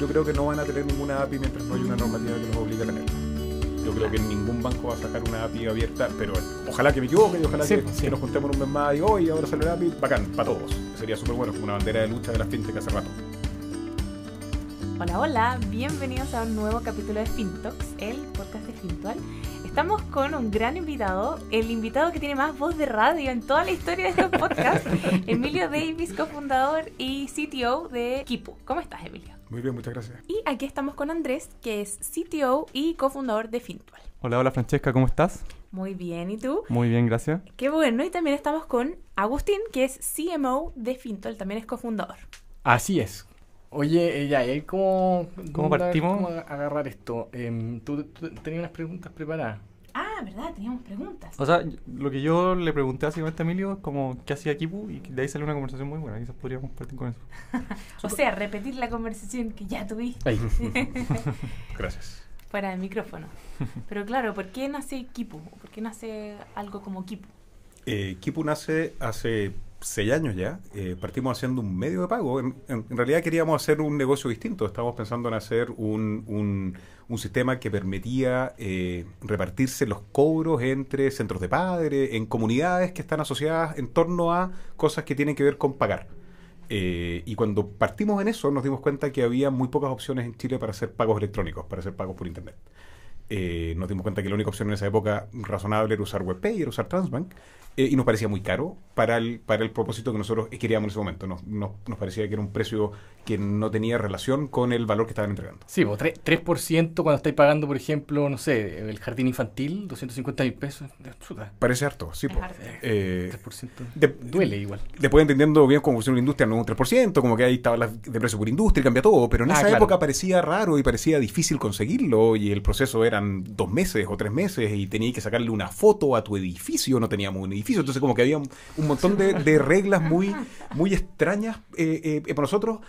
yo creo que no van a tener ninguna API mientras no haya una normativa que los obligue a tenerla. Yo creo que ningún banco va a sacar una API abierta, pero ojalá que me equivoque y ojalá Sí, que, sí. que nos juntemos un mes más y hoy ahora sale la API, bacán, para todos. Sería súper bueno, como una bandera de lucha de las fintech hace rato. Hola, hola, bienvenidos a un nuevo capítulo de FinTalks, el podcast de Fintual. Estamos con un gran invitado, el invitado que tiene más voz de radio en toda la historia de estos podcasts, Emilio Davis, cofundador y CTO de Kipu. ¿Cómo estás, Emilio? Muy bien, muchas gracias. Y aquí estamos con Andrés, que es CTO y cofundador de Fintual. Hola, hola Francesca, ¿cómo estás? Muy bien, ¿y tú? Muy bien, gracias. Qué bueno, y también estamos con Agustín, que es CMO de Fintual, también es cofundador. Así es. Oye, ya, ¿y cómo, ¿Cómo partimos? ¿Cómo agarrar esto? Em, ¿tú, tú tenías unas preguntas preparadas? Ah, ¿verdad? Teníamos preguntas. O sea, lo que yo le pregunté básicamente a Emilio es como qué hacía Kipu y de ahí salió una conversación muy buena. Quizás podríamos partir con eso. O sea, repetir la conversación que ya tuviste. Ahí. Gracias. fuera de micrófono. Pero claro, ¿por qué nace Kipu? ¿Por qué nace algo como Kipu? Eh, Kipu nace hace seis años ya. Eh, partimos haciendo un medio de pago. En, realidad queríamos hacer un negocio distinto. Estábamos pensando en hacer un, un- un sistema que permitía eh, repartirse los cobros entre centros de padres, en comunidades que están asociadas en torno a cosas que tienen que ver con pagar. Eh, y cuando partimos en eso, nos dimos cuenta que había muy pocas opciones en Chile para hacer pagos electrónicos, para hacer pagos por Internet. Eh, nos dimos cuenta que la única opción en esa época razonable era usar WebPay, era usar Transbank, eh, y nos parecía muy caro para el, para el propósito que nosotros queríamos en ese momento. Nos, nos, nos parecía que era un precio que no tenía relación con el valor que estaban entregando. Sí, pues, tre- 3% cuando estáis pagando, por ejemplo, no sé, el jardín infantil, 250 mil pesos. Chuta, Parece harto, sí. Es po. harto. Eh, 3%. de- Duele igual. Después entendiendo bien cómo funciona la industria, no un 3%, como que ahí estaba la de precio por industria y cambia todo, pero en Ah, esa claro. época parecía raro y parecía difícil conseguirlo y el proceso eran dos meses o tres meses y tenías que sacarle una foto a tu edificio, no teníamos un edificio, entonces como que había un, montón de, reglas muy, muy extrañas eh, eh, para nosotros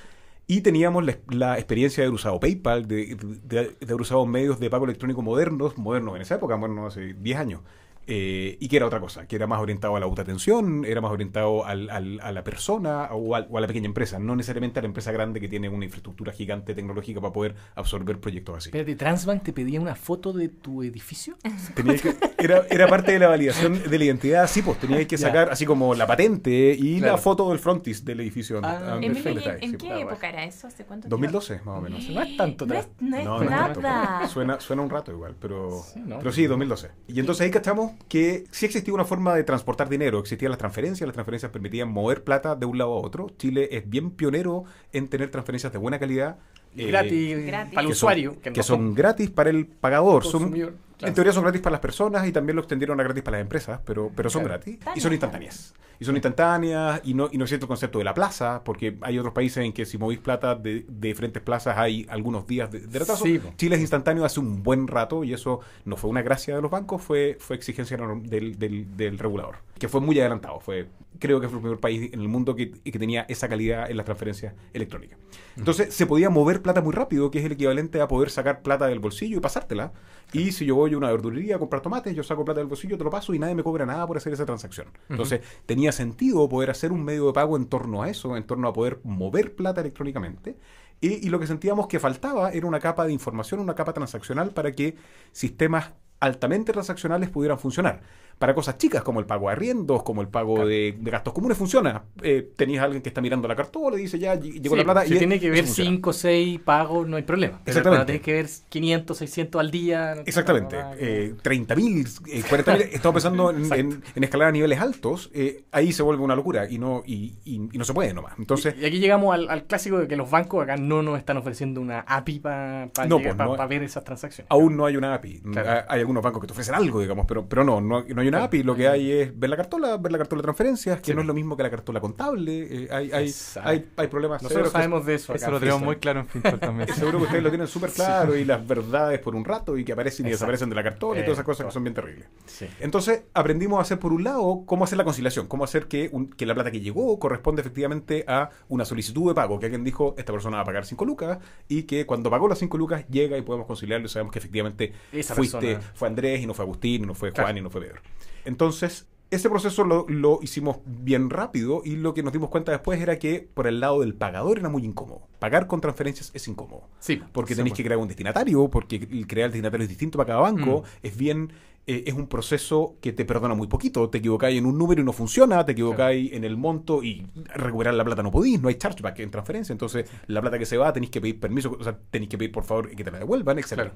y teníamos la, la experiencia de haber usado PayPal, de, de- de haber usado medios de pago electrónico modernos, modernos en esa época, bueno, hace 10 años. Eh, y que era otra cosa, que era más orientado a la autoatención, era más orientado al- al- a la persona o, al- o a la pequeña empresa, no necesariamente a la empresa grande que tiene una infraestructura gigante tecnológica para poder absorber proyectos así. Espérate, ¿Transbank te pedía una foto de tu edificio? Tenía que- era, era parte de la validación de la identidad, sí, pues tenía que Ya. sacar así como la patente y la foto del frontis del edificio. donde- Ah, donde Emilio, está, ¿y en, sí, en pues. qué bueno. época era eso? ¿Hace cuánto 2012, más o menos. No es tanto No es, atrás. no es No, no es tanto, nada. suena, suena un rato igual, pero Sí, ¿no? pero sí, 2012. Y entonces ahí cachamos que sí existía una forma de transportar dinero, existían las transferencias, las transferencias permitían mover plata de un lado a otro. Chile es bien pionero en tener transferencias de buena calidad. eh, gratis, gratis. para el que son- usuario. que no son gratis para el pagador. Son, claro. En teoría son gratis para las personas y también lo extendieron a gratis para las empresas, pero, pero son Claro. gratis y son instantáneas. Y son instantáneas y no, y no existe el concepto de la plaza, porque hay otros países en que si movís plata de, de diferentes plazas hay algunos días de, de retraso. Sí. Chile es instantáneo hace un buen rato y eso no fue una gracia de los bancos, fue, fue exigencia del, del regulador, que fue muy adelantado. Fue, creo que fue el primer país en el mundo que, que tenía esa calidad en las transferencias electrónicas. Entonces se podía mover plata muy rápido, que es el equivalente a poder sacar plata del bolsillo y pasártela. Y si yo voy a una verdulería a comprar tomates, yo saco plata del bolsillo, te lo paso y nadie me cobra nada por hacer esa transacción. Entonces tenía sentido poder hacer un medio de pago en torno a eso, en torno a poder mover plata electrónicamente. Y, y lo que sentíamos que faltaba era una capa de información, una capa transaccional para que sistemas altamente transaccionales pudieran funcionar. Para cosas chicas como el pago de arriendos, como el pago Claro. de, de gastos comunes, funciona. Eh, tenías a alguien que está mirando la cartola, le dice ya, ll- llegó Sí, la plata. Si y tiene que ver funciona. 5 o 6 pagos, no hay problema. Pero Exactamente. tienes que ver 500, 600 al día. no- Exactamente. Eh, 30.000, eh, 40.000. Estamos pensando en, en- en escalar a niveles altos. eh, ahí se vuelve una locura y no, y, y- y no se puede nomás. Entonces, y, y aquí llegamos al, al clásico de que los bancos acá no nos están ofreciendo una API para No, pues, no. ver esas transacciones. aún no hay una API. Claro. Hay algunos bancos que te ofrecen algo, digamos, pero, pero no, no, no hay una Claro. API. Lo que hay es ver la cartola, ver la cartola de transferencias, que Sí, no es lo mismo que la cartola contable. eh, hay, hay, hay, hay problemas. Nosotros sabemos de eso. Eso lo tenemos muy claro en Fintual también. Seguro que ustedes lo tienen súper claro y las verdades por un rato y que aparecen y Exacto. desaparecen de la cartola y todas esas cosas que son bien terribles. Sí. Entonces aprendimos a hacer por un lado cómo hacer la conciliación, cómo hacer que, un- que la plata que llegó corresponde efectivamente a una solicitud de pago, que alguien dijo, esta persona va a pagar 5 lucas y que cuando pagó las 5 lucas llega y podemos conciliarlo y sabemos que efectivamente Esa fuiste, persona. fue Andrés y no fue Agustín, y no fue Juan Claro. y no fue Pedro. Entonces ese proceso lo, lo hicimos bien rápido y lo que nos dimos cuenta después era que por el lado del pagador era muy incómodo. Pagar con transferencias es incómodo. Sí, Porque sí, tenéis bueno. que crear un destinatario, porque el crear el destinatario es distinto para cada banco. Mm. Es bien, eh, es un proceso que te perdona muy poquito. Te equivocáis en un número y no funciona, te equivocáis en el monto y recuperar la plata no podéis, no hay chargeback en transferencia. Entonces, la plata que se va tenéis que pedir permiso, o sea, tenéis que pedir por favor que te la devuelvan, etc. Claro.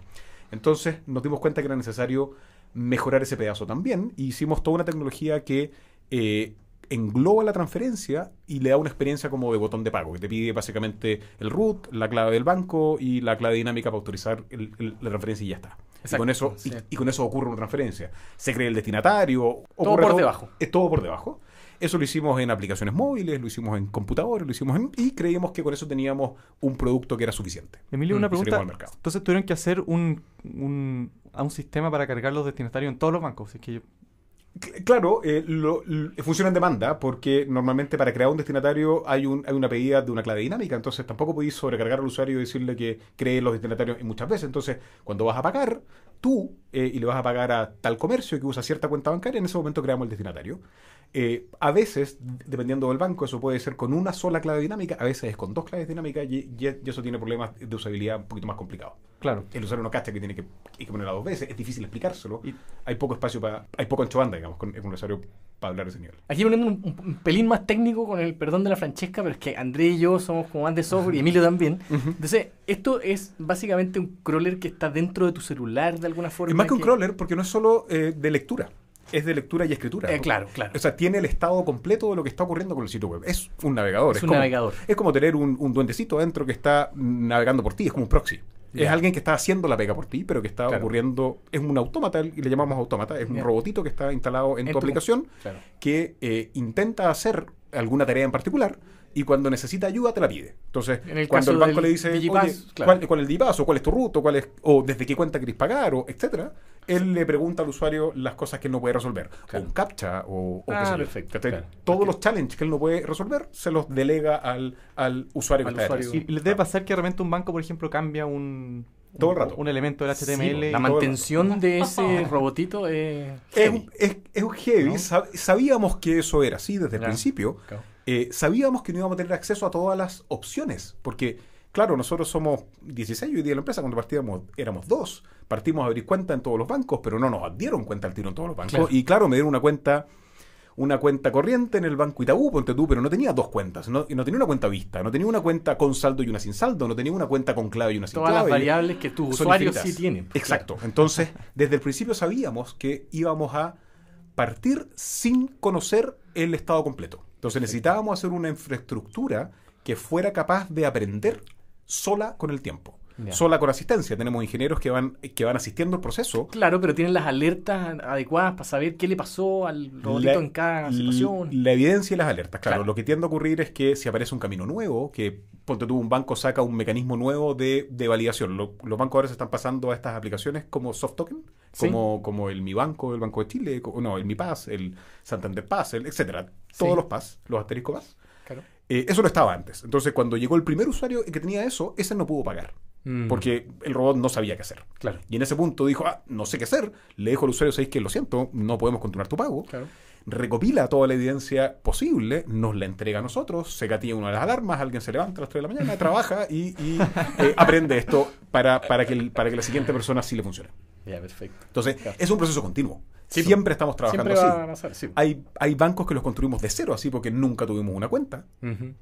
Entonces, nos dimos cuenta que era necesario mejorar ese pedazo también. Y hicimos toda una tecnología que eh, engloba la transferencia y le da una experiencia como de botón de pago, que te pide básicamente el root, la clave del banco y la clave dinámica para autorizar el- el- la transferencia y ya está. Y con, eso, sí. y, y con eso ocurre una transferencia. Se crea el destinatario. Todo por debajo. Es todo por debajo. Eso lo hicimos en aplicaciones móviles, lo hicimos en computadores, lo hicimos en... Y creímos que con eso teníamos un producto que era suficiente. Emilio, una Mm, y pregunta. al mercado. Entonces tuvieron que hacer un, un, a un sistema para cargar los destinatarios en todos los bancos. Es que yo- Claro, eh, lo- funciona en demanda porque normalmente para crear un destinatario hay, un, hay una pedida de una clave dinámica, entonces tampoco podéis sobrecargar al usuario y decirle que cree los destinatarios muchas veces. Entonces, cuando vas a pagar, tú, eh, y le vas a pagar a tal comercio que usa cierta cuenta bancaria, en ese momento creamos el destinatario. Eh, a veces, dependiendo del banco, eso puede ser con una sola clave dinámica, a veces es con dos claves dinámicas y, y- y eso tiene problemas de usabilidad un poquito más complicados. Claro. El usuario no cacha que tiene que, que ponerla dos veces, es difícil explicárselo. Y- hay poco espacio para, hay poco ancho banda, digamos, con, con un usuario para hablar de ese nivel. Aquí poniendo un, pelín más técnico con el perdón de la Francesca, pero es que André y yo somos como más de software y Emilio también. Entonces, esto es básicamente un crawler que está dentro de tu celular de alguna forma. Es más que un que- crawler porque no es solo eh, de lectura, es de lectura y escritura. Eh, claro, claro. O sea, tiene el estado completo de lo que está ocurriendo con el sitio web. Es un navegador. Es un como, navegador. Es como tener un, un duendecito adentro que está navegando por ti, es como un proxy. Es alguien que está haciendo la pega por ti, pero que está Claro. ocurriendo. Es un autómata, y le llamamos autómata. Es un robotito que está instalado en, En tu aplicación Claro. que eh, intenta hacer alguna tarea en particular y cuando necesita ayuda te la pide. Entonces, En el cuando el banco le dice, Digipass, oye, claro. ¿cuál, cuál es el Digipass? o cuál es tu ruta, o, cuál es, o desde qué cuenta querés pagar, o etcétera, él le pregunta al usuario las cosas que él no puede resolver. Claro. O un captcha, o, o Ah, qué sé yo. perfecto, claro. Todos los challenges que él no puede resolver se los delega al, al usuario Al que está usuario. Y, les debe pasar que de repente un banco, por ejemplo, cambia un, Todo un, el rato. un elemento del HTML. la mantención de ese robotito es. Es, heavy. un- es, es heavy. ¿No? Sab- sabíamos que eso era así desde el principio. Claro. Eh, sabíamos que no íbamos a tener acceso a todas las opciones. Porque, claro, nosotros somos 16 hoy día en la empresa. Cuando partíamos éramos dos. Partimos a abrir cuenta en todos los bancos, pero no nos dieron cuenta al tiro en todos los bancos. Claro. Y claro, me dieron una cuenta una cuenta corriente en el banco Itaú, ponte tú, pero no tenía dos cuentas, no, y no tenía una cuenta vista, no tenía una cuenta con saldo y una sin saldo, no tenía una cuenta con clave y una sin Todas las clave. variables que tus usuarios sí tienen. Exacto. Entonces, desde el principio sabíamos que íbamos a partir sin conocer el estado completo. Entonces necesitábamos hacer una infraestructura que fuera capaz de aprender sola con el tiempo. Sola con asistencia. Tenemos ingenieros que van, que van asistiendo el proceso. Claro, pero tienen las alertas adecuadas para saber qué le pasó al robotito La- en cada situación. La evidencia y las alertas, claro. Claro. Lo que tiende a ocurrir es que si aparece un camino nuevo, que ponte tú, un banco saca un mecanismo nuevo de, de validación. Lo- los bancos ahora se están pasando a estas aplicaciones como soft token, Sí. como, como el Mi Banco, el Banco de Chile, no, el Mi Paz, el Santander Paz, el, etcétera. Todos Sí. los Paz, los asterisco Paz. Eh, eso no estaba antes. Entonces, cuando llegó el primer usuario que tenía eso, ese no pudo pagar. Mm. Porque el robot no sabía qué hacer. Claro. Y en ese punto dijo, ah, no sé qué hacer. Le dijo al usuario, ¿sabéis que lo siento? No podemos continuar tu pago Claro. recopila toda la evidencia posible, nos la entrega a nosotros, se gatilla una de las alarmas, alguien se levanta a las 3 de la mañana, trabaja y, y, eh, aprende esto para, para, que el- para que la siguiente persona sí le funcione. Ya, perfecto. Entonces, Claro. es un proceso continuo. Sí, Siempre estamos trabajando Siempre así. sí. Hay, hay bancos que los construimos de cero así porque nunca tuvimos una cuenta.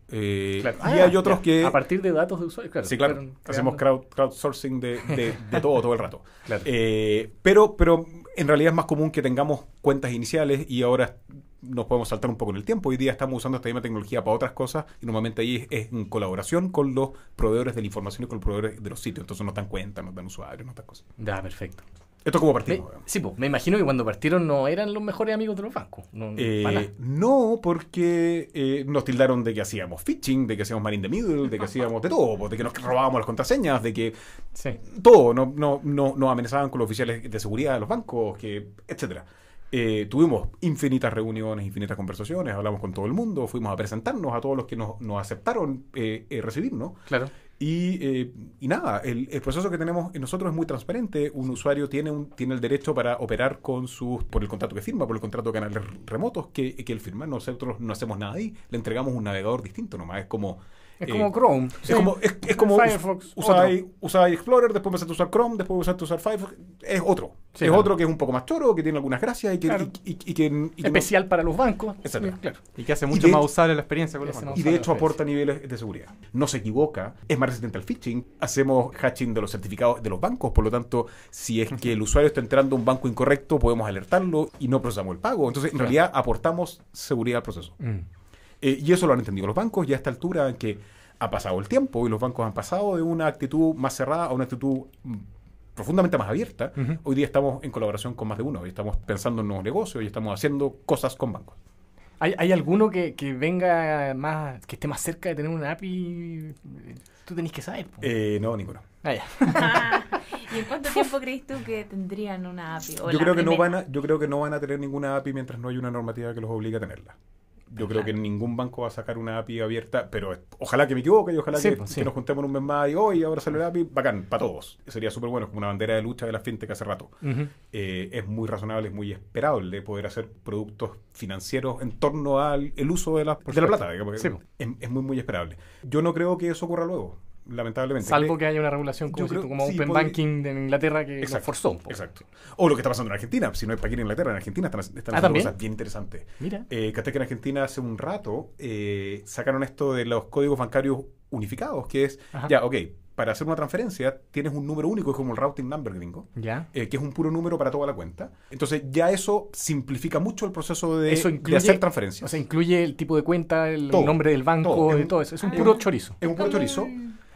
Eh, Claro. Y Ah, hay otros ya. que... A partir de datos de usuarios, claro. Sí, claro. Hacemos crowd, crowdsourcing de, de- de todo, todo el rato. Claro. Eh, pero, pero en realidad es más común que tengamos cuentas iniciales y ahora nos podemos saltar un poco en el tiempo. Hoy día estamos usando esta misma tecnología para otras cosas y normalmente ahí es, es en colaboración con los proveedores de la información y con los proveedores de los sitios. Entonces nos dan cuenta, nos dan usuarios, nos dan cosas. Ya, perfecto. Esto es como partimos. sí, pues, me imagino que cuando partieron no eran los mejores amigos de los bancos. No, Eh, no, porque eh, nos tildaron de que hacíamos phishing, de que hacíamos man in the middle, de que hacíamos de todo, de que nos robábamos las contraseñas, de que Sí. todo, no, no, no, nos amenazaban con los oficiales de seguridad de los bancos, que, etcétera. Eh, tuvimos infinitas reuniones, infinitas conversaciones, hablamos con todo el mundo, fuimos a presentarnos a todos los que nos, nos aceptaron eh, eh, recibirnos. Claro. Y, eh, y nada, el, el proceso que tenemos en nosotros es muy transparente. Un usuario tiene, un, tiene el derecho para operar con sus, por el contrato que firma, por el contrato de canales remotos que, que él firma. Nosotros no hacemos nada ahí, le entregamos un navegador distinto nomás. Es como... Es eh, como Chrome. es como, es, es como Firefox. usáis, Explorer, después empezaste a usar Chrome, después empezaste a usar Firefox. Es otro. Sí, es claro. otro que es un poco más choro, que tiene algunas gracias y que, Claro. y, y- y que, y que no- Especial para los bancos. Etcétera. Claro. Y que hace mucho de más usable la experiencia con los bancos. y de hecho aporta niveles de seguridad. No se equivoca, es más resistente al phishing. Hacemos hatching de los certificados de los bancos, por lo tanto, si es que el usuario está entrando a un banco incorrecto, podemos alertarlo y no procesamos el pago. Entonces, en Claro. realidad, aportamos seguridad al proceso. Mm. Eh, y eso lo han entendido los bancos ya a esta altura en que ha pasado el tiempo y los bancos han pasado de una actitud más cerrada a una actitud mm, profundamente más abierta. Hoy día estamos en colaboración con más de uno y estamos pensando en nuevos negocios y estamos haciendo cosas con bancos. ¿Hay, hay alguno que, que venga más, que esté más cerca de tener una API? Tú tenés que saber. Eh, no, ninguno. Ah, ya. ¿Y en cuánto tiempo crees tú que tendrían una API? O Yo creo que no van a, yo creo que no van a tener ninguna API mientras no haya una normativa que los obligue a tenerla. Yo creo que ningún banco va a sacar una API abierta, pero ojalá que me equivoque y ojalá Sí, que, pues, que sí. nos juntemos en un mes más y hoy ahora sale la API, bacán, para todos. Sería súper bueno, es como una bandera de lucha de la fintech hace rato. Eh, es muy razonable, es muy esperable poder hacer productos financieros en torno al el uso de la, de la plata. digamos que Sí, pues. es, es muy, muy esperable. Yo no creo que eso ocurra luego, lamentablemente. Salvo que haya una regulación como, si tú, como sí, Open podría- Banking de Inglaterra que lo Exacto, forzó. un poco. Exacto. O lo que está pasando en Argentina. Si no hay para ir en Inglaterra, en Argentina están, están haciendo ¿también? cosas bien interesantes. Mira. Eh, que en Argentina hace un rato eh, sacaron esto de los códigos bancarios unificados, que es, Ajá. ya, ok, para hacer una transferencia tienes un número único, es como el routing number gringo. Ya. eh, que es un puro número para toda la cuenta. Entonces ya eso simplifica mucho el proceso de, Eso de incluye, hacer transferencias. O sea, incluye el tipo de cuenta, el Todo, nombre del banco todo. y todo eso. Es un Ah. puro chorizo. es un puro chorizo.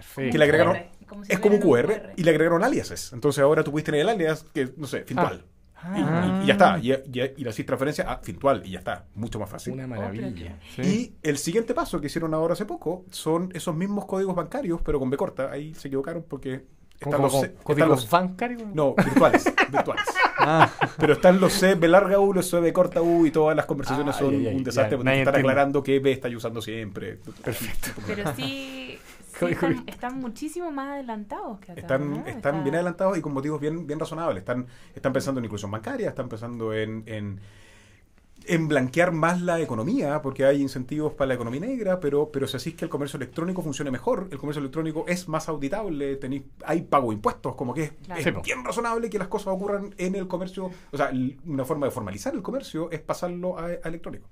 Perfecto. Que le agregaron- si Es como un QR, y le agregaron aliases. Entonces ahora tú puedes tener el alias que, no sé, Fintual. Y- Ah. y, ya está. Y, y, y le haces transferencia a Fintual y ya está. Mucho más fácil. Una Oh, maravilla. Sí. Y el siguiente paso que hicieron ahora hace poco son esos mismos códigos bancarios, pero con B corta. Ahí se equivocaron porque están ¿Cómo, los, cómo, C- están ¿Códigos los- bancarios? No, virtuales. virtuales. Ah, Pero están los C, B larga U, los C, B corta U y todas las conversaciones son un desastre porque están aclarando qué B está usando siempre. Perfecto. Pero sí, sí están, muchísimo más adelantados que acá. Están, ¿no? están Está- bien adelantados y con motivos bien, bien razonables. Están, están pensando en inclusión bancaria, están pensando en, en, en blanquear más la economía, porque hay incentivos para la economía negra, pero, pero si así es que el comercio electrónico funcione mejor, el comercio electrónico es más auditable, tenéis, hay pago de impuestos, como que es, Claro. es Sí, po. bien razonable que las cosas ocurran en el comercio. O sea, una forma de formalizar el comercio es pasarlo a, a electrónico.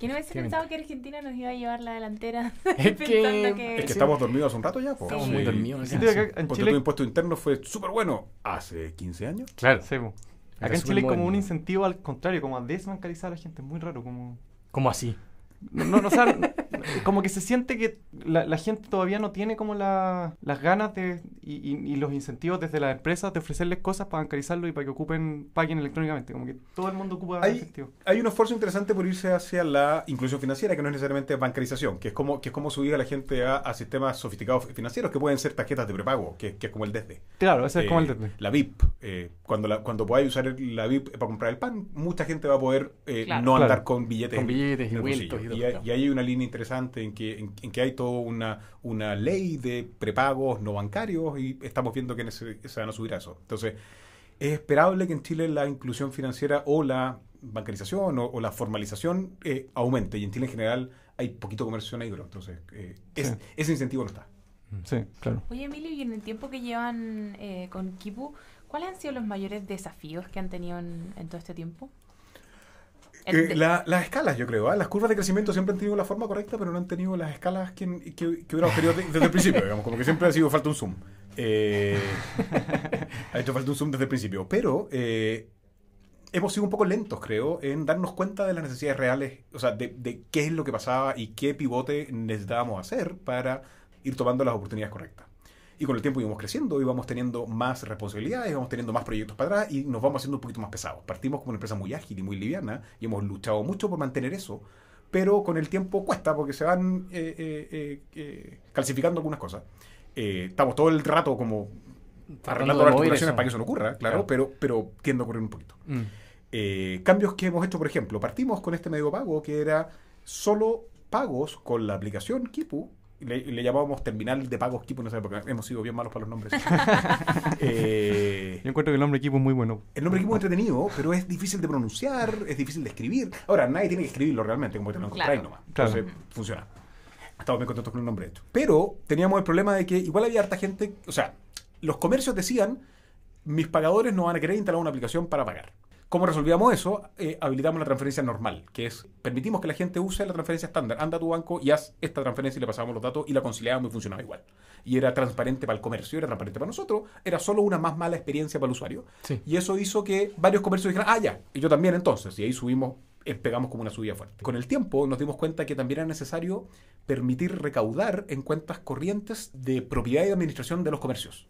¿Quién hubiese pensado que Argentina nos iba a llevar la delantera? Es que-. Es que estamos dormidos hace un rato ya. po. Estamos Sí. muy dormidos. sí, acá, sí. acá en Porque Chile tu impuesto interno fue súper bueno hace 15 años. Claro. Sí. Era Acá en Chile hay como un incentivo al contrario, como a desbancarizar a la gente. Es muy raro, como... ¿Cómo así? No, no, o sea, como que se siente que la, la gente todavía no tiene como la- las ganas de, y, y- y los incentivos desde las empresas de ofrecerles cosas para bancarizarlo y para que ocupen, paguen electrónicamente. Como que todo el mundo ocupa Hay- efectivo. Hay un esfuerzo interesante por irse hacia la inclusión financiera, que no es necesariamente bancarización, que es como, que es como subir a la gente a, a sistemas sofisticados financieros, que pueden ser tarjetas de prepago, que, que es como el DESDE. Claro, ese es como el Eh, de... La VIP. eh, cuando la, cuando podáis usar el- la VIP para comprar el pan, mucha gente va a poder eh, Claro. no andar con billetes. Con billetes y y Y, y ahí hay una línea interesante en que, en, en que hay toda una, una ley de prepagos no bancarios y estamos viendo que ese- se van a subir a eso. Entonces, es esperable que en Chile la inclusión financiera o la bancarización o, o la formalización eh, aumente. Y en Chile en general hay poquito comercio negro. Entonces, eh, es- Sí. ese incentivo no está. Sí, claro. Oye, Emilio, y en el tiempo que llevan eh, con Kipu, ¿cuáles han sido los mayores desafíos que han tenido en, en todo este tiempo? Eh, la- las escalas, yo creo. ¿ah? Las curvas de crecimiento siempre han tenido la forma correcta, pero no han tenido las escalas que, que, que hubiéramos querido de- desde el principio. Digamos, como que siempre ha sido falta un zoom. Eh, ha hecho falta un zoom desde el principio. Pero eh, hemos sido un poco lentos, creo, en darnos cuenta de las necesidades reales, o sea, de, de qué es lo que pasaba y qué pivote necesitábamos hacer para ir tomando las oportunidades correctas. Y con el tiempo íbamos creciendo, íbamos teniendo más responsabilidades, íbamos teniendo más proyectos para atrás y nos vamos haciendo un poquito más pesados. Partimos como una empresa muy ágil y muy liviana y hemos luchado mucho por mantener eso, pero con el tiempo cuesta porque se van eh, eh, eh, calcificando algunas cosas. Estamos todo el rato como arreglando las articulaciones para que eso no ocurra, claro, Claro. pero, pero tiende a ocurrir un poquito. Mm. Eh, cambios que hemos hecho, por ejemplo, partimos con este medio de pago que era solo pagos con la aplicación Kipu. Le, le llamábamos terminal de pagos Kipu en esa época. Hemos sido bien malos para los nombres. Eh, Yo encuentro que el nombre equipo es muy bueno. el nombre Kipu es entretenido, pero es difícil de pronunciar, es difícil de escribir. Ahora, nadie tiene que escribirlo realmente, como te lo encontráis Claro. nomás. Claro. Entonces, funciona. Estamos bien contentos con el nombre hecho. Pero teníamos el problema de que igual había harta gente, o sea, los comercios decían, mis pagadores no van a querer instalar una aplicación para pagar. ¿Cómo resolvíamos eso? Eh, habilitamos la transferencia normal, que es, permitimos que la gente use la transferencia estándar. Anda a tu banco y haz esta transferencia y le pasábamos los datos y la conciliábamos y funcionaba igual. Y era transparente para el comercio, era transparente para nosotros, era solo una más mala experiencia para el usuario. Sí. Y eso hizo que varios comercios dijeran, ah, ya, y yo también entonces. Y ahí subimos, eh, pegamos como una subida fuerte. Con el tiempo nos dimos cuenta que también era necesario permitir recaudar en cuentas corrientes de propiedad y administración de los comercios.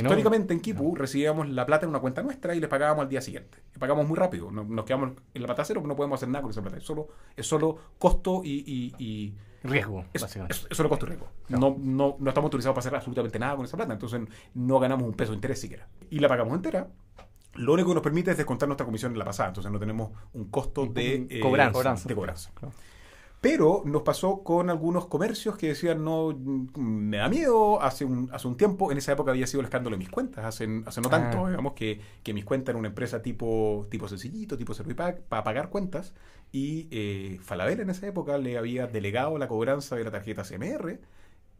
No- Históricamente en Kipu recibíamos la plata en una cuenta nuestra y les pagábamos al día siguiente. Y pagamos muy rápido. No- Nos quedamos en la plata cero, pero no podemos hacer nada con esa plata. Es solo, es solo costo y, y- y- Riesgo, es, básicamente. es- es solo costo y riesgo. No. No, no, estamos autorizados para hacer absolutamente nada con esa plata. Entonces no ganamos un peso de interés siquiera. Y la pagamos entera. Lo único que nos permite es descontar nuestra comisión en la pasada. Entonces no tenemos un costo de eh. Cobranza. De cobranza. Claro. Pero nos pasó con algunos comercios que decían, no, mm, me da miedo. Hace un, hace un tiempo, en esa época había sido el escándalo de mis cuentas. Hace, hace no tanto, Ah. digamos, que, que mis cuentas eran una empresa tipo, tipo sencillito, tipo Servipack, para pagar cuentas. Y eh, Falabella en esa época le había delegado la cobranza de la tarjeta CMR.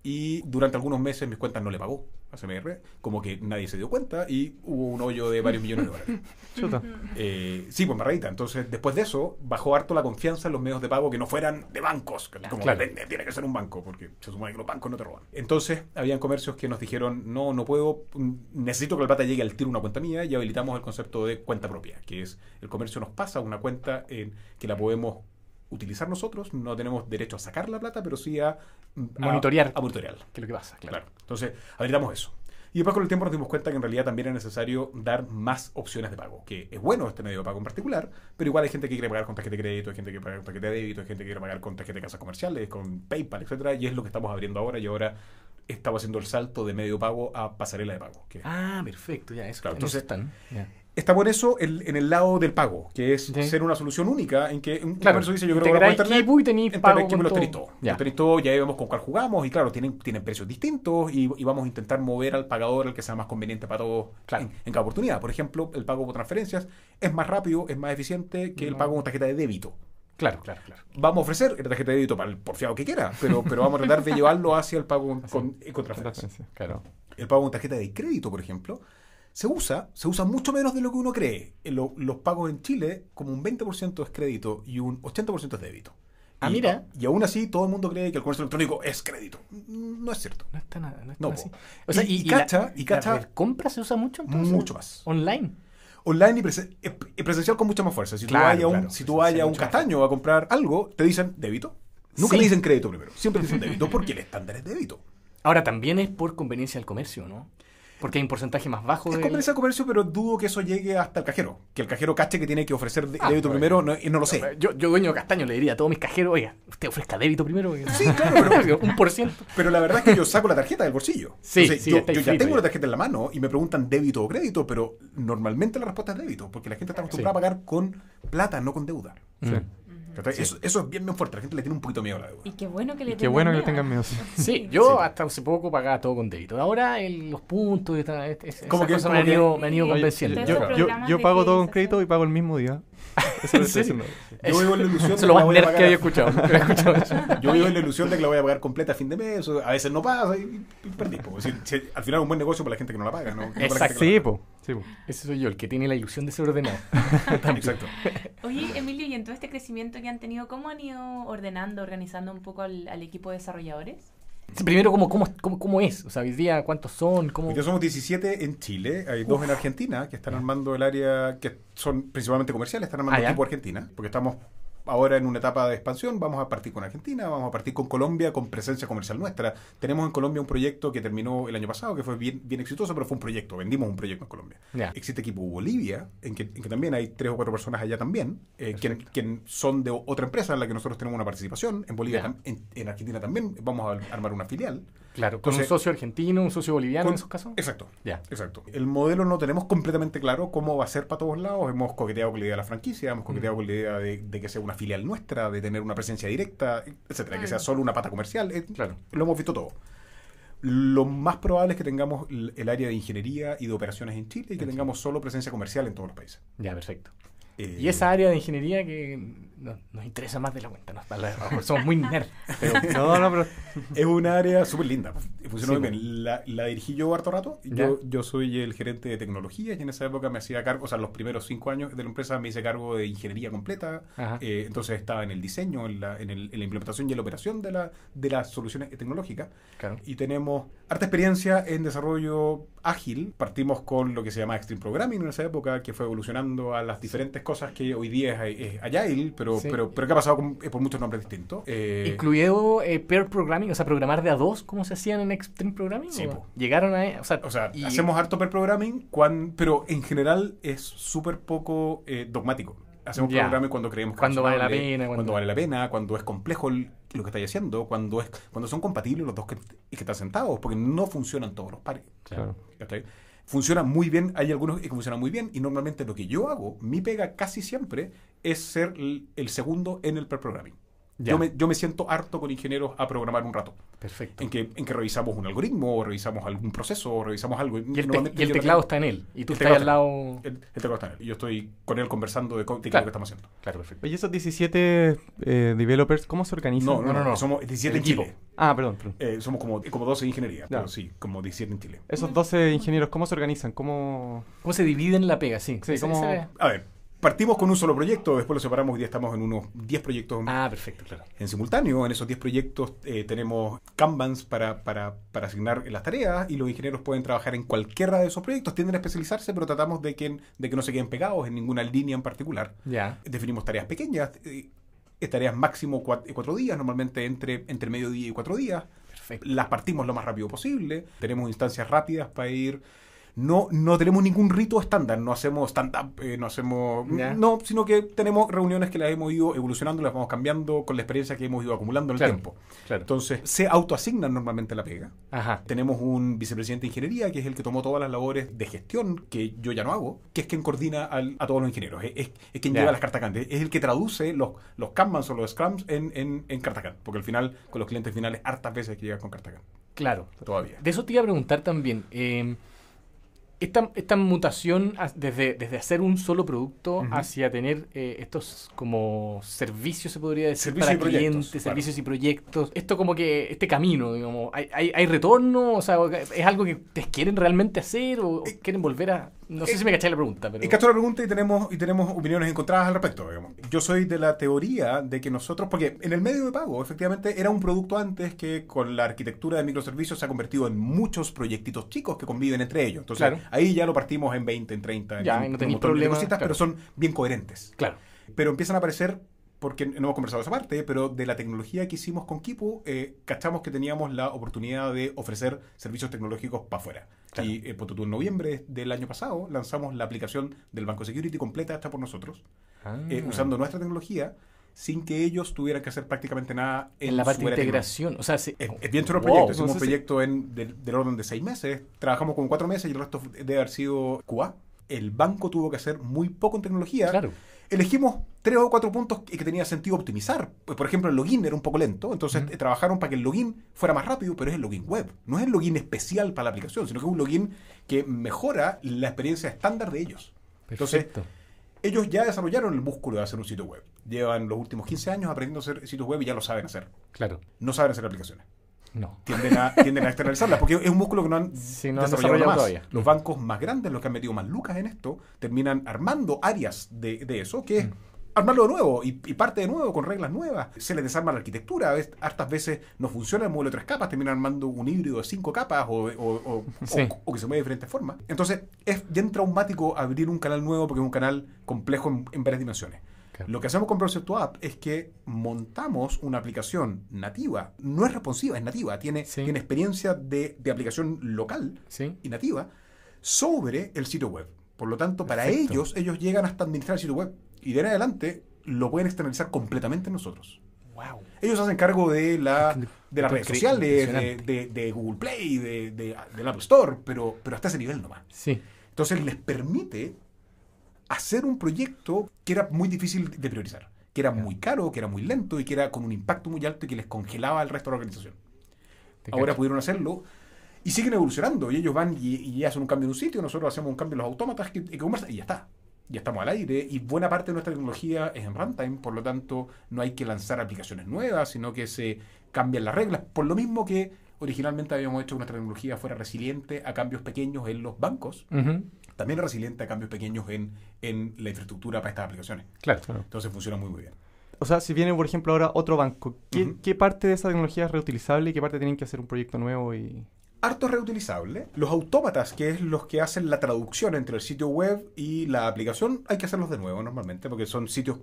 Y durante algunos meses mis cuentas no le pagó a CMR. Como que nadie se dio cuenta y hubo un hoyo de varios millones de dólares. Chuta. Eh, sí, pues marradita. Entonces, después de eso, bajó harto la confianza en los medios de pago que no fueran de bancos. que Como Claro. tiene que ser un banco, porque se supone que los bancos no te roban. Entonces, habían comercios que nos dijeron, no, no puedo, mm, necesito que la plata llegue al tiro a una cuenta mía y habilitamos el concepto de cuenta propia, que es el comercio nos pasa una cuenta en que la podemos utilizar nosotros, no tenemos derecho a sacar la plata, pero sí a, a- Monitorear. A, monitorear. ¿Qué es lo que pasa? Claro. Claro. Entonces, habilitamos eso. Y después con el tiempo nos dimos cuenta que en realidad también es necesario dar más opciones de pago, que es bueno este medio de pago en particular, pero igual hay gente que quiere pagar con tarjeta de crédito, hay gente que quiere pagar con tarjeta de débito, hay gente que quiere pagar con tarjeta de casas comerciales, con PayPal, etcétera, y es lo que estamos abriendo ahora y ahora estamos haciendo el salto de medio pago a pasarela de pago. que- Ah, perfecto, ya, eso. Claro, entonces- están. Ya. Estamos en eso en, en el lado del pago, que es Sí. ser una solución única en que un Claro, comercio dice yo por integráis internet, Kipu y tenéis pago aquí con los tenéis todo. Ya. Los tenéis todo, ya vemos con cuál jugamos y claro, tienen, tienen precios distintos y, y vamos a intentar mover al pagador el que sea más conveniente para todos Claro. en, en cada oportunidad. Por ejemplo, el pago por transferencias es más rápido, es más eficiente que el pago con tarjeta de débito. Claro, claro, claro. Vamos a ofrecer la tarjeta de débito para el porfiado que quiera, pero, pero vamos a tratar de llevarlo hacia el pago con, con, con transferencias. Claro. El pago con tarjeta de crédito, por ejemplo, se usa, se usa mucho menos de lo que uno cree. Lo- los pagos en Chile, como un 20% es crédito y un 80% es débito. Ah, Y- mira. Y aún así todo el mundo cree que el comercio electrónico es crédito. No es cierto. No está nada, no está No, así. po. O sea, Y- y, y la- cacha- y cacha- la compra se usa mucho entonces? Mucho más. Online. Online y, presen- eh, y presencial con mucha más fuerza. Si tú Claro, vayas a un, claro, si tú vayas a un más castaño a comprar algo, te dicen débito. Nunca Sí. le dicen crédito primero. Siempre te dicen débito porque el estándar es débito. Ahora también es por conveniencia del comercio, ¿no? Porque hay un porcentaje más bajo Es conveniencia de comercio, pero dudo que eso llegue hasta el cajero. Que el cajero cache que tiene que ofrecer Ah, débito bueno. primero no, no lo sé. Yo, yo, dueño de Castaño, le diría a todos mis cajeros, oiga, usted ofrezca débito primero. Sí, claro, pero, un por ciento. pero la verdad es que yo saco la tarjeta del bolsillo. Sí, Entonces, sí, yo, ya tengo la tarjeta en la mano y me preguntan débito o crédito, pero normalmente la respuesta es débito, porque la gente está acostumbrada a pagar con plata, no con deuda. Sí. Mm. Eso, eso es bien, bien fuerte. La gente le tiene un poquito miedo a la deuda. Y qué bueno que le Y qué bueno que le tengan miedo. miedo. sí. Sí, yo Sí. hasta hace poco pagaba todo con débito. Ahora el- los puntos y esta- es- es- Como esas que- como me han ido, me han ido Oye, convenciendo. Yo- Yo, pago todo con crédito y pago el mismo día. Eso lo. Yo vivo en la ilusión de Eso es que lo la más voy a nerd que pagar- había escuchado. nunca había escuchado eso. Yo vivo en la ilusión de que la voy a pagar completa a fin de mes. o A veces no pasa y, y perdí. po. Si- si- al final es un buen negocio para la gente que no la paga. ¿no? No para la gente Exacto. Sí, po. Sí, po. Ese soy yo, el que tiene la ilusión de ser ordenado. Exacto. Oye, Emilio, y en todo este crecimiento que han tenido, ¿cómo han ido ordenando, organizando un poco al, al equipo de desarrolladores? Primero, ¿cómo, cómo, cómo, cómo es? O sea, hoy día, ¿cuántos son? ¿Cómo? Día somos 17 en Chile, hay dos en Argentina que están armando el área, que son principalmente comerciales, están armando Ah, ya. equipo Argentina, porque estamos ahora en una etapa de expansión, vamos a partir con Argentina, vamos a partir con Colombia, con presencia comercial nuestra. Tenemos en Colombia un proyecto que terminó el año pasado, que fue bien, bien exitoso, pero fue un proyecto, vendimos un proyecto en Colombia. Existe equipo Bolivia, en que, en que también hay tres o cuatro personas allá también, eh, que, son de otra empresa en la que nosotros tenemos una participación. En Bolivia, en Argentina también vamos a armar una filial. Claro, con Entonces- un socio argentino, un socio boliviano Con- en esos casos. Exacto. Ya. Exacto. El modelo no tenemos completamente claro cómo va a ser para todos lados. Hemos coqueteado con la idea de la franquicia, hemos coqueteado con la idea de, de que sea una filial nuestra, de tener una presencia directa, etcétera, que sea solo una pata comercial. Eh, Claro. Lo hemos visto todo. Lo más probable es que tengamos el el área de ingeniería y de operaciones en Chile y que tengamos solo presencia comercial en todos los países. Ya, perfecto. Eh, Y esa área de ingeniería que no- nos interesa más de la cuenta. Nos, somos muy nerd. Pero, No, no, pero. Es un área súper linda. Funcionó Sí, muy bien. La, la dirigí yo harto rato. Yo, yo soy el gerente de tecnología y en esa época me hacía cargo, o sea, los primeros cinco años de la empresa me hice cargo de ingeniería completa. Eh, entonces estaba en el diseño, en la, en, el- en la implementación y en la operación de, la, de las soluciones tecnológicas. claro. Y tenemos harta experiencia en desarrollo ágil. Partimos con lo que se llama Extreme Programming en esa época, que fue evolucionando a las diferentes cosas que hoy día es, es Agile, pero, Sí. pero, pero que ha pasado con- eh, por muchos nombres distintos. Eh, Incluido eh, pair programming, o sea, programar de a dos, como se hacían en Extreme Programming. Sí, ¿O. Llegaron a. O sea, O sea, y- hacemos harto per programming, pero en general es súper poco eh, dogmático. Hacemos programming cuando creemos que Cuando vale la pena, Cuando, cuando- vale la pena, cuando es complejo el- lo que estáis haciendo, cuando es cuando son compatibles los dos que, y que están sentados, porque no funcionan todos los pares. Claro. Funciona muy bien, hay algunos que funcionan muy bien, y normalmente lo que yo hago, mi pega casi siempre, es ser el, el segundo en el per programming. Ya. Yo me, yo me siento harto con ingenieros a programar un rato Perfecto. en que, en que revisamos un algoritmo, o revisamos algún proceso, o revisamos algo. Y el, te- y teclado también- está en él. Y tú estás al lado. El, el teclado está en él. Y yo estoy con él conversando de, de qué es Claro. lo que estamos haciendo. Claro, perfecto. Oye, esos 17 eh, developers, ¿cómo se organizan? No, no, no, no, no. Somos 17 en. Chile. Ah, perdón, perdón. Eh, somos como, como 12 en ingeniería. Ya. Pero sí, como 17 en Chile. Esos 12 ingenieros, ¿cómo se organizan? ¿Cómo...? ¿Cómo se dividen la pega? Sí. Sí, ¿cómo- A ver, partimos con un solo proyecto, después lo separamos. Hoy día estamos en unos 10 proyectos Ah, perfecto, claro. en simultáneo. En esos 10 proyectos eh, tenemos Kanbans para, para, para asignar las tareas y los ingenieros pueden trabajar en cualquiera de esos proyectos. Tienden a especializarse, pero tratamos de que, de que no se queden pegados en ninguna línea en particular. Ya. Definimos tareas pequeñas, eh, tareas máximo cua- cuatro días, normalmente entre, entre mediodía y cuatro días. Perfecto. Las partimos lo más rápido posible. Tenemos instancias rápidas para ir. No, no tenemos ningún rito estándar, no hacemos stand-up, eh, no hacemos... No, sino que tenemos reuniones que las hemos ido evolucionando, las vamos cambiando con la experiencia que hemos ido acumulando en el tiempo. Claro. Entonces, se autoasignan normalmente la pega. Ajá. Tenemos un vicepresidente de ingeniería, que es el que tomó todas las labores de gestión, que yo ya no hago, que es quien coordina al- a todos los ingenieros. Es, es- es quien Ya. lleva las cartas Gantt. Es el que traduce los, los Kanbans o los Scrums en, en, en carta Gantt. Porque al final, con los clientes finales, hartas veces hay que llegar con carta Gantt. Claro. Todavía. De eso te iba a preguntar también. eh, esta, esta mutación desde, desde hacer un solo producto Ujú. hacia tener eh, estos como servicios, se podría decir, Servicios para clientes, claro. servicios y proyectos. Esto como que, este camino, digamos, ¿hay, hay, hay retorno? O sea, ¿es algo que ustedes quieren realmente hacer o, o Eh, quieren volver a...? No sé eh, si me cacháis la pregunta, pero... La pregunta y tenemos, y tenemos opiniones encontradas al respecto. Digamos. Yo soy de la teoría de que nosotros, porque en el medio de pago, efectivamente, era un producto antes que con la arquitectura de microservicios se ha convertido en muchos proyectitos chicos que conviven entre ellos. Entonces, Claro. ahí ya lo partimos en 20, en 30, en Ya, no tenéis montón de problema, cositas, claro. pero son bien coherentes. Claro. Pero empiezan a aparecer, porque no hemos conversado esa parte, pero de la tecnología que hicimos con Kipu, eh, cachamos que teníamos la oportunidad de ofrecer servicios tecnológicos para afuera. Claro. Y eh, en noviembre del año pasado lanzamos la aplicación del Banco Security completa hecha por nosotros, eh, Ah. usando nuestra tecnología, sin que ellos tuvieran que hacer prácticamente nada en, En la parte de integración. O sea, se- Es, es bien chulo el Wow. proyecto. Hicimos un si- proyecto en, del, del orden de seis meses. Trabajamos con cuatro meses y el resto debe haber sido QA. El banco tuvo que hacer muy poco en tecnología. Claro. Elegimos tres o cuatro puntos que que tenía sentido optimizar. Pues, Por ejemplo, el login era un poco lento, entonces trabajaron para que el login fuera más rápido, pero es el login web. No es el login especial para la aplicación, sino que es un login que mejora la experiencia estándar de ellos. Entonces, ellos ya desarrollaron el músculo de hacer un sitio web. Llevan los últimos 15 años aprendiendo a hacer sitios web y ya lo saben hacer. Claro. No saben hacer aplicaciones No. tienden a, tienden a externalizarlas, porque es un músculo que no han Sí, no han desarrollado más. todavía. Los bancos más grandes, los que han metido más lucas en esto, terminan armando áreas de, de eso, que es Mm. armarlo de nuevo y, y parte de nuevo con reglas nuevas. Se les desarma la arquitectura, a veces- hartas veces no funciona el modelo de tres capas, terminan armando un híbrido de cinco capas o, o- o- Sí. o- o que se mueve de diferentes formas. Entonces, es bien traumático abrir un canal nuevo porque es un canal complejo en, en varias dimensiones. Claro. Lo que hacemos con Project to App es que montamos una aplicación nativa. No es responsiva, es nativa. Tiene, Sí. tiene experiencia de, de aplicación local Sí. y nativa sobre el sitio web. Por lo tanto, para Perfecto. ellos, ellos llegan hasta administrar el sitio web. Y de ahí en adelante lo pueden externalizar completamente en nosotros. Wow. Ellos hacen cargo de la de las redes sociales, de, de- de Google Play, de, de, del Apple Store, pero, pero hasta ese nivel nomás. Sí. Entonces les permite hacer un proyecto que era muy difícil de priorizar, que era muy caro, que era muy lento y que era con un impacto muy alto y que les congelaba al resto de la organización. Ahora cacho. pudieron hacerlo y siguen evolucionando. Y ellos van y, y hacen un cambio en un sitio, nosotros hacemos un cambio en los autómatas que, que conversan, y ya está. Ya estamos al aire y buena parte de nuestra tecnología es en runtime, por lo tanto no hay que lanzar aplicaciones nuevas, sino que se cambian las reglas. Por lo mismo que originalmente habíamos hecho que nuestra tecnología fuera resiliente a cambios pequeños en los bancos, Ujú. También es resiliente a cambios pequeños en, en la infraestructura para estas aplicaciones. Claro. claro. Entonces funciona muy, muy bien. O sea, si viene, por ejemplo, ahora otro banco, ¿qué, parte de esa tecnología es reutilizable y qué parte tienen que hacer un proyecto nuevo? y Harto reutilizable. Los autómatas, que es los que hacen la traducción entre el sitio web y la aplicación, hay que hacerlos de nuevo normalmente, porque son sitios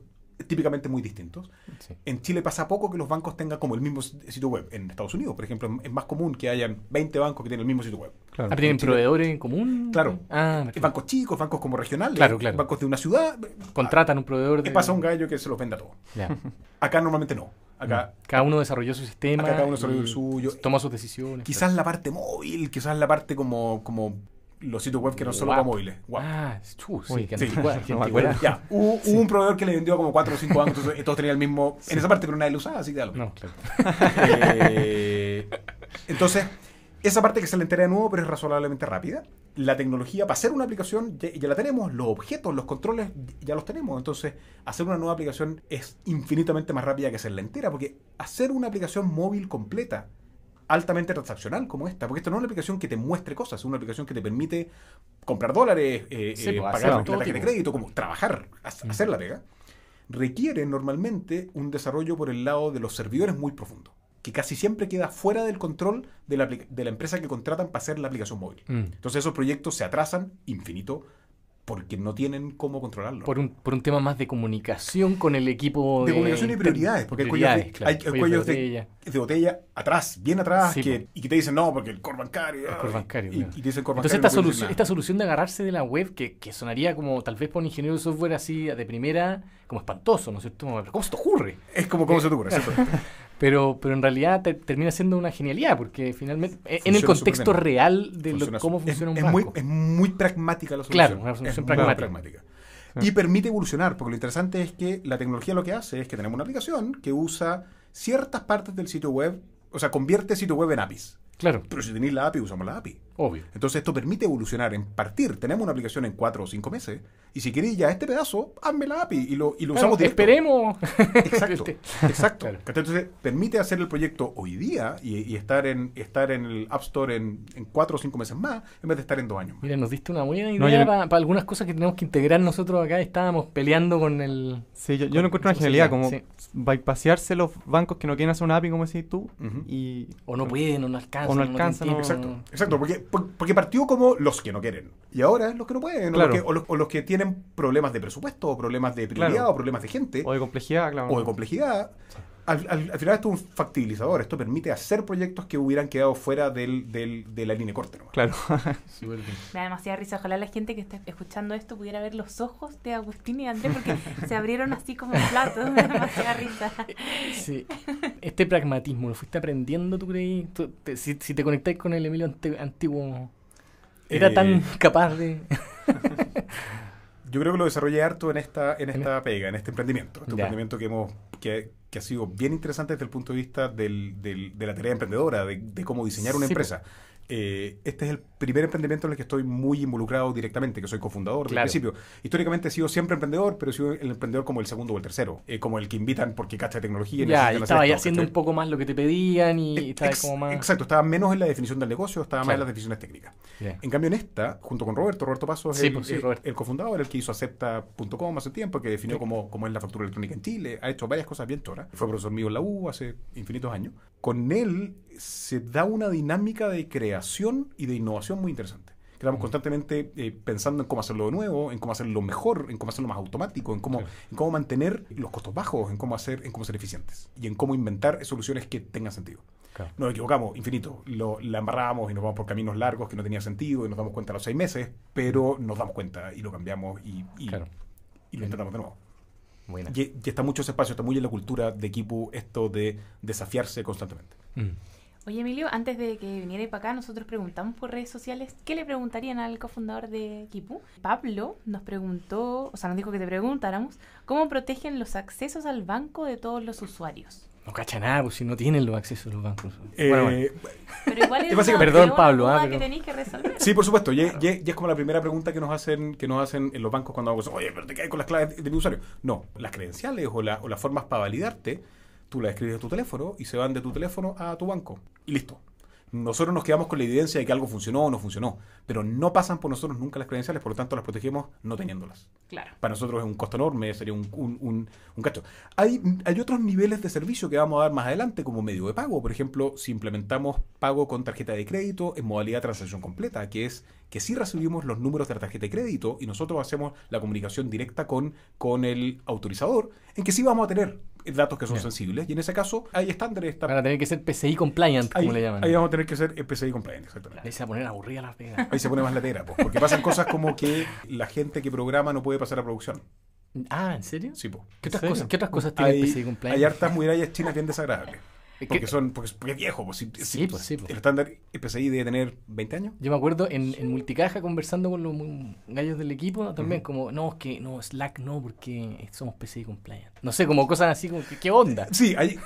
típicamente muy distintos. Sí. En Chile pasa poco que los bancos tengan como el mismo sitio web. En Estados Unidos, por ejemplo, es más común que hayan 20 bancos que tienen el mismo sitio web. Claro. Ah, ¿Tienen Chile- proveedores en común? Claro. Ah, Eh. Bancos chicos, bancos como regionales, Claro, claro. bancos de una ciudad. Contratan un proveedor de... Y pasa un gallo que se los venda todo. Ya. Acá normalmente no. Acá, Cada uno desarrolló su sistema. acá cada uno y desarrolla el suyo. Toma sus decisiones. Quizás la parte móvil, quizás la parte como, como los sitios web que no son solo para móviles. Guap. Ah, chu, sí, No acuerdo. Ya, hubo, hubo un proveedor que le vendió como 4 o 5 años, entonces todos tenían el mismo. En esa parte, pero nadie lo usaba, así que da lo mismo. No, claro. Eh, entonces, esa parte que se le entera de nuevo, pero es razonablemente rápida. La tecnología para hacer una aplicación ya, ya la tenemos, los objetos, los controles ya los tenemos. Entonces, hacer una nueva aplicación es infinitamente más rápida que hacerla entera, porque hacer una aplicación móvil completa, altamente transaccional como esta, porque esta no es una aplicación que te muestre cosas, es una aplicación que te permite comprar dólares, eh, Sí, eh, pues, pagar la tarjeta de crédito, como trabajar, Mm. hacer la pega requiere normalmente un desarrollo por el lado de los servidores muy profundo, que casi siempre queda fuera del control de la, de la empresa que contratan para hacer la aplicación móvil. Mm. Entonces esos proyectos se atrasan infinito porque no tienen cómo controlarlo. Por un, por un tema más de comunicación con el equipo de comunicación y prioridades, porque hay cuellos, de, claro, hay cuellos cuellos de de, botella. de botella atrás, bien atrás, Sí, que, y que te dicen no, porque el core bancario. El core bancario, y, claro. y te dicen core Entonces esta, no solución, esta solución de agarrarse de la web, que, que sonaría como tal vez para un ingeniero de software así de primera, como espantoso, ¿no es cierto? ¿Cómo se te ocurre? Es como cómo se te ocurre, ¿cierto? Pero, pero en realidad te- termina siendo una genialidad, porque finalmente, eh, en el contexto real de lo- cómo funciona es, un es banco. muy, es muy pragmática la solución. Claro, una solución es muy pragmática. Y permite evolucionar, porque lo interesante es que la tecnología lo que hace es que tenemos una aplicación que usa ciertas partes del sitio web, o sea, convierte sitio web en APIs. Claro, Pero si tenéis la API, usamos la API. Obvio. Entonces esto permite evolucionar en partir. Tenemos una aplicación en cuatro o cinco meses y si queréis ya este pedazo, hazme la API y lo, y lo Claro, usamos directo. esperemos. Exacto, Este- exacto. Claro. Entonces permite hacer el proyecto hoy día y, y estar en estar en el App Store en, en cuatro o cinco meses más en vez de estar en dos años más. Mira, nos diste una buena No, idea para no- algunas cosas que tenemos que integrar nosotros acá. Estábamos peleando con el... Sí, yo, yo lo encuentro una genialidad, como sí. bypasearse los bancos que no quieren hacer una API, como decís tú, y... O no pueden, o no alcanzan. O no alcanzan, no- Exacto, exacto, porque, por- porque partió como los que no quieren. Y ahora es los que no pueden, Claro. o, los que, o los- o los que tienen problemas de presupuesto, o problemas de prioridad, Claro. o problemas de gente, O de complejidad, claro. o de complejidad. Al, al- al final esto es un factibilizador, esto permite hacer proyectos que hubieran quedado fuera del, del- de la línea corta. nomás. Claro. Me da demasiada risa. Ojalá la gente que está escuchando esto pudiera ver los ojos de Agustín y Andrés porque se abrieron así como platos. Me da demasiada risa. Sí. Este pragmatismo, ¿lo fuiste aprendiendo, tú creí? Tú- te- si, si te conectáis con el Emilio ante- antiguo, ¿era Eh, tan capaz de...? Yo creo que lo desarrollé harto en esta, en En esta pega, en este emprendimiento. Este Ya. emprendimiento que hemos que, que ha sido bien interesante desde el punto de vista del- del- de la tarea emprendedora, de, de cómo diseñar una Sí, empresa. Eh, este es el primer emprendimiento en el que estoy muy involucrado directamente, que soy cofundador desde Claro. el principio. Históricamente he sido siempre emprendedor, pero he sido el emprendedor como el segundo o el tercero, eh, como el que invitan porque cacha tecnología. y ya, y estaba ya haciendo un poco más lo que te pedían y Ex- estaba como más... Exacto, estaba menos en la definición del negocio, estaba más en las definiciones técnicas. Ya. En cambio, en esta, junto con Roberto, Roberto Paso es Sí, el, pues sí, el- Roberto. el cofundador, el que hizo acepta.com hace tiempo, que definió Sí. cómo, cómo es la factura electrónica en Chile, ha hecho varias cosas bien choras. Fue profesor mío en la U hace infinitos años. Con él se da una dinámica de creación y de innovación muy interesante. Estamos constantemente eh, pensando en cómo hacerlo de nuevo, en cómo hacerlo mejor, en cómo hacerlo más automático, en cómo, en cómo mantener los costos bajos, en cómo hacer, en cómo ser eficientes y en cómo inventar soluciones que tengan sentido. Claro. Nos equivocamos, infinito. Lo, la embarramos y nos vamos por caminos largos que no tenía sentido y nos damos cuenta a los seis meses, pero nos damos cuenta y lo cambiamos y, y, Claro. y lo intentamos de nuevo. Buena. Y, y está mucho ese espacio, está muy en la cultura de equipo esto de desafiarse constantemente. Mm. Oye, Emilio, antes de que viniera para acá, nosotros preguntamos por redes sociales qué le preguntarían al cofundador de Kipu. Pablo nos preguntó, o sea, nos dijo que te preguntáramos, ¿cómo protegen los accesos al banco de todos los usuarios? No cacha nada, pues si no tienen los accesos a los bancos. Eh, Bueno, bueno. Pero igual es una, Perdón, Pablo, ah, que tenéis que resolver. Sí, por supuesto. Y, es- y es- y es como la primera pregunta que nos hacen que nos hacen en los bancos cuando hago eso. Oye, pero te caes con las claves de, de mi usuario. No, las credenciales o, la- o las formas para validarte, tú las escribes a tu teléfono y se van de tu teléfono a tu banco. Y listo. Nosotros nos quedamos con la evidencia de que algo funcionó o no funcionó, pero no pasan por nosotros nunca las credenciales, por lo tanto las protegemos no teniéndolas. Claro. Para nosotros es un costo enorme, sería un, un, un- un cacho. Hay, hay otros niveles de servicio que vamos a dar más adelante como medio de pago. Por ejemplo, si implementamos pago con tarjeta de crédito en modalidad transacción completa, que es que sí recibimos los números de la tarjeta de crédito y nosotros hacemos la comunicación directa con, con el autorizador, en que sí vamos a tener datos que son sensibles. Y en ese caso hay estándares. está- Van a tener que ser PCI compliant, ahí, como le llaman. ahí vamos a tener que ser PCI compliant, exactamente. Ahí se va a poner aburrida la pega. Ahí se pone más latera, pues, porque pasan cosas como que la gente que programa no puede pasar a producción. Ah, ¿en serio? Sí, pues. ¿Qué otras serio? cosas, ¿qué otras cosas tiene el PCI compliant? hay hartas murallas chinas bien desagradables. Porque que- son porque, porque es viejo. Pues, si- Sí, si- pues, sí, pues. El estándar PCI debe tener 20 años. Yo me acuerdo en, en multicaja conversando con los gallos del equipo también, como, no, es que no, Slack no, porque somos PCI compliant. No sé, como cosas así, como, ¿qué onda? Sí, hay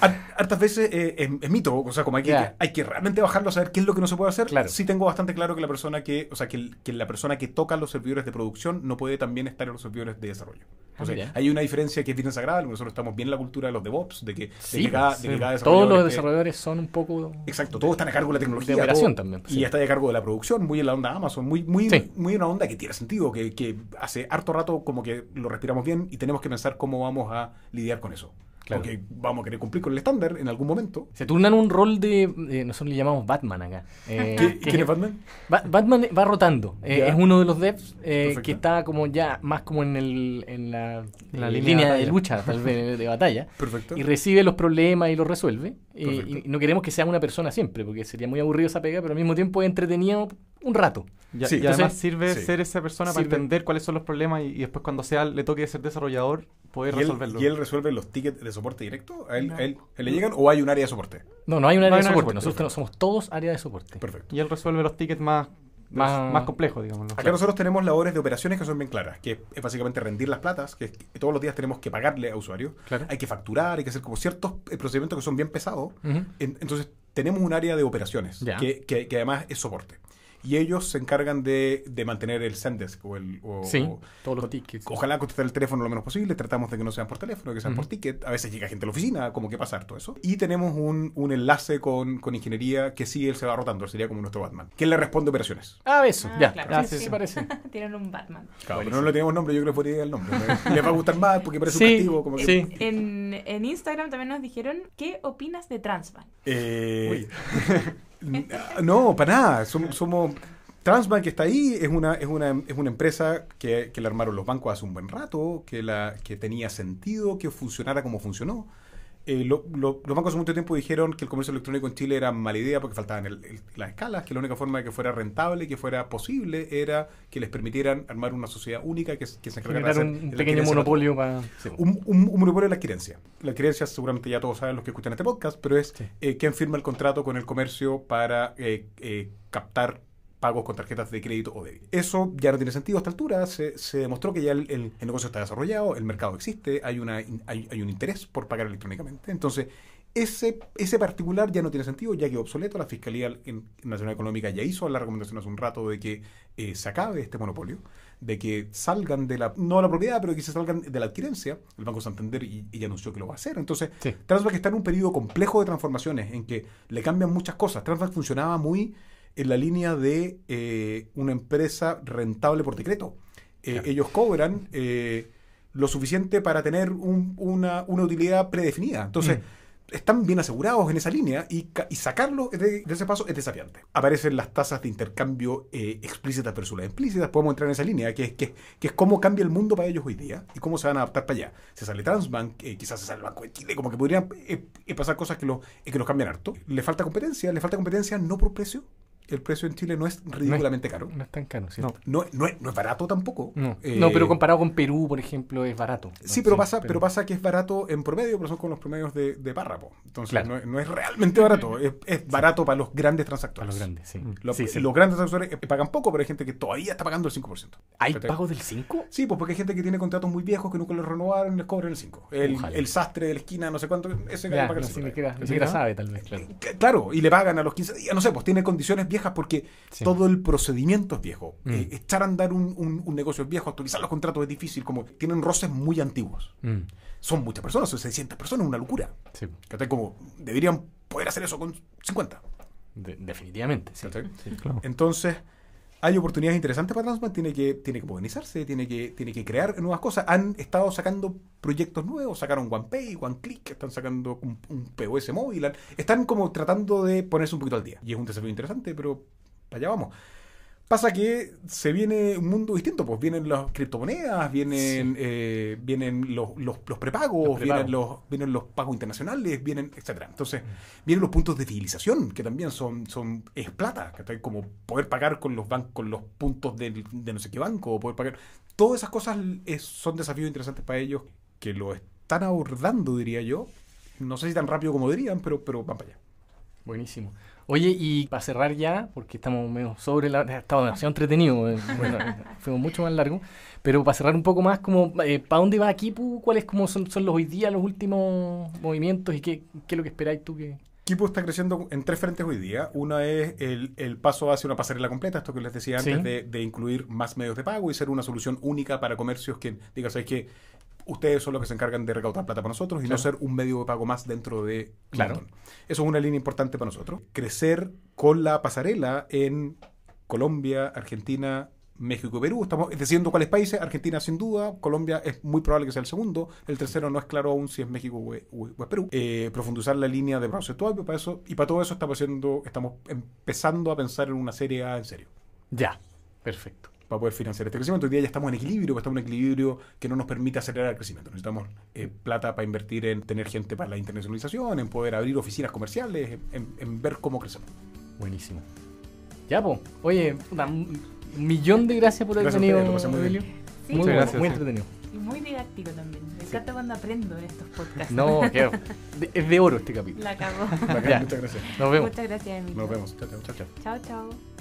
hartas veces eh, es, es mito. O sea, como hay que, hay que realmente bajarlo a saber qué es lo que no se puede hacer. Claro. Sí tengo bastante claro que la persona que, o sea, que, que la persona que toca los servidores de producción no puede también estar en los servidores de desarrollo. Ah, O sea, hay una diferencia que es bien desagradable. Nosotros estamos bien en la cultura de los DevOps, de que, de Sí, que cada, pues, de que cada Todos desarrollador los desarrolladores son un poco... Exacto, todos están a cargo de la tecnología. De operación todo- también, pues, Y sí. está a cargo de la producción, muy en la onda Amazon, muy, muy, muy una onda que tiene sentido, que, que hace harto rato como que lo respiramos bien y tenemos que pensar cómo vamos a lidiar con eso. Claro. Porque vamos a querer cumplir con el estándar en algún momento. Se turnan un rol de... eh, nosotros le llamamos Batman acá. Eh, ¿Qué- que ¿Quién es Batman? Ba- Batman va rotando. Eh, es uno de los devs eh, que está como ya más como en, el, en la, La línea línea, de lucha, tal vez, de batalla. Perfecto. Y recibe los problemas y los resuelve. Eh, y no queremos que sea una persona siempre, porque sería muy aburrido esa pega, pero al mismo tiempo es entretenido un rato. Y, Sí, y además entonces- sirve sí. ser esa persona Sirve. para entender cuáles son los problemas y, y después cuando sea le toque ser desarrollador, poder ¿Y él, resolverlo. y él resuelve los tickets de soporte directo? ¿A él, No. a él- a él le llegan o hay un área de soporte? No, no hay un área No hay de de soporte. soporte, Nosotros somos todos área de soporte. Perfecto. Y él resuelve los tickets más, Más- más, complejos, digamos. Acá nosotros tenemos labores de operaciones que son bien claras, que es básicamente rendir las platas, que, es que todos los días tenemos que pagarle a usuarios, Claro. hay que facturar, hay que hacer como ciertos eh, procedimientos que son bien pesados. En- entonces tenemos un área de operaciones, Ya. que, que- que además es soporte. Y ellos se encargan de, de mantener el Zendesk o el... o- Sí, o- todos los tickets. Ojalá contestar el teléfono lo menos posible, tratamos de que no sean por teléfono, que sean por ticket. A veces llega gente a la oficina, como que pasa todo eso. Y tenemos un, un enlace con, con ingeniería que sí él se va rotando, sería como nuestro Batman. Que le responde operaciones. Ah, eso, Ah, ya. claro. Ah, sí, sí, sí, parece. Tienen un Batman. Claro, pero no le tenemos nombre, yo creo que podría ir el nombre. Les va a gustar más porque parece Sí, un castigo. Como que- sí. En, en Instagram también nos dijeron, ¿qué opinas de Transbank? Eh, no, para nada. Som- Somos, Transbank está ahí es una, es una, es una empresa que, que armaron los bancos hace un buen rato, que, la, que tenía sentido que funcionara como funcionó. Eh, lo- lo- los bancos hace mucho tiempo dijeron que el comercio electrónico en Chile era mala idea porque faltaban el- el- las escalas, que la única forma de que fuera rentable, que fuera posible, era que les permitieran armar una sociedad única que, que se encargara de hacer un, pequeño monopolio para... un, un- un monopolio de la adquirencia. La adquirencia, seguramente ya todos saben los que escuchan este podcast, pero es Sí. eh, quién firma el contrato con el comercio para eh, eh, captar pagos con tarjetas de crédito o débito. Eso ya no tiene sentido a esta altura. Se, se demostró que ya el, el- el negocio está desarrollado, el mercado existe, hay, una, hay, hay un interés por pagar electrónicamente. Entonces, ese, ese particular ya no tiene sentido, ya quedó obsoleto. La Fiscalía Nacional Económica ya hizo la recomendación hace un rato de que eh, se acabe este monopolio, de que salgan de la, no de la propiedad, pero que se salgan de la adquirencia. El Banco Santander y, y anunció que lo va a hacer. Entonces, Sí. Transbank está en un periodo complejo de transformaciones en que le cambian muchas cosas. Transbank funcionaba muy en la línea de eh, una empresa rentable por decreto. Eh, Claro. Ellos cobran eh, lo suficiente para tener un- una, una utilidad predefinida. Entonces, están bien asegurados en esa línea y, ca- y sacarlo de, de ese paso es desafiante. Aparecen las tasas de intercambio eh, explícitas versus las implícitas. Podemos entrar en esa línea, que es, que, que es cómo cambia el mundo para ellos hoy día y cómo se van a adaptar para allá. Se sale Transbank, eh, quizás se sale el Banco de Chile, como que podrían pasar cosas que, lo, que los cambian harto. Le falta competencia, le falta competencia no por precio, el precio en Chile no es ridículamente caro. No es tan caro, ¿cierto? No, no, es, no es barato tampoco. No. Eh, No, pero comparado con Perú, por ejemplo, es barato. Sí, pero pasa, pero pasa que es barato en promedio, pero son con los promedios de, de párrafo. Entonces Claro. no, es- no es realmente barato, es, es barato para los grandes transactores. Para los grandes, sí. Los, Sí, sí. los grandes transactores eh, pagan poco, pero hay gente que todavía está pagando el 5%. ¿Hay ¿Cachai? pagos del 5? Sí, pues porque hay gente que tiene contratos muy viejos que nunca los renovaron y les cobran el 5. El, Ojalá. el sastre de la esquina, no sé cuánto, ese Ya, paga el ni 5. siquiera, ni ¿Sí, siquiera sabe, tal vez, claro. Que- Claro, y le pagan a los 15 días, no sé, pues tiene condiciones viejas porque Sí. todo el procedimiento es viejo. Mm. Eh, echar a andar un, un- un negocio es viejo, actualizar los contratos es difícil, como tienen roces muy antiguos. Mm, Son muchas personas, son 600 personas, una locura. sí. Como deberían poder hacer eso con 50. de- definitivamente. Sí. ¿cachai? Sí. Claro. Entonces, hay oportunidades interesantes para Transman, tiene que, tiene que modernizarse, tiene que, tiene que crear nuevas cosas. Han estado sacando proyectos nuevos, sacaron OnePay, OneClick, están sacando un, un POS móvil, están como tratando de ponerse un poquito al día. Y es un desafío interesante, pero allá vamos. Pasa que se viene un mundo distinto, pues vienen las criptomonedas, vienen, eh, vienen los, los, los prepagos, Los prepagos. vienen los, vienen los pagos internacionales, vienen, etcétera. Entonces, vienen los puntos de fidelización, que también son, son es plata, ¿cachai? como poder pagar con los bancos, con los puntos del- de, no sé qué banco, o poder pagar. Todas esas cosas es- son desafíos interesantes para ellos que lo están abordando, diría yo. No sé si tan rápido como dirían, pero, pero van para allá. Buenísimo. Oye, y para cerrar ya, porque estamos medio sobre la... Ha estado demasiado entretenido, eh, bueno, fuimos mucho más largo, pero para cerrar un poco más, como eh, ¿para dónde va Kipu? ¿Cuáles como son, son los hoy día los últimos movimientos y qué, qué es lo que esperáis tú que...? Kipu está creciendo en tres frentes hoy día. Una es el, el paso hacia una pasarela completa, esto que les decía antes, Sí. de, de incluir más medios de pago y ser una solución única para comercios que digan, ¿sabes qué? Ustedes son los que se encargan de recaudar plata para nosotros y no ser un medio de pago más dentro de Claro. Eso es una línea importante para nosotros. Crecer con la pasarela en Colombia, Argentina, México y Perú. Estamos diciendo cuáles países. Argentina sin duda. Colombia es muy probable que sea el segundo. El tercero no es claro aún si es México o es, o es Perú. Eh, profundizar la línea de browser Twilio para eso. Y para todo eso estamos haciendo, estamos empezando a pensar en una serie A en serio. Ya, perfecto. Para poder financiar este crecimiento. Hoy día ya estamos en equilibrio, pero estamos en un equilibrio que no nos permite acelerar el crecimiento. Necesitamos eh, plata para invertir en tener gente para la internacionalización, en poder abrir oficinas comerciales, en, en ver cómo crecemos. Buenísimo. Ya, po. Oye, un millón de gracias por haber venido, ustedes, lo pasé muy bien. Emilio. Sí, Muy, bueno, gracias, muy sí. entretenido. y muy didáctico también. Me encanta cuando aprendo en estos podcasts. No, que de- es de oro este capítulo. La Ya. Muchas gracias. Nos vemos. Muchas gracias, Emilio. Nos vemos. Chao, chao. Chao, chao.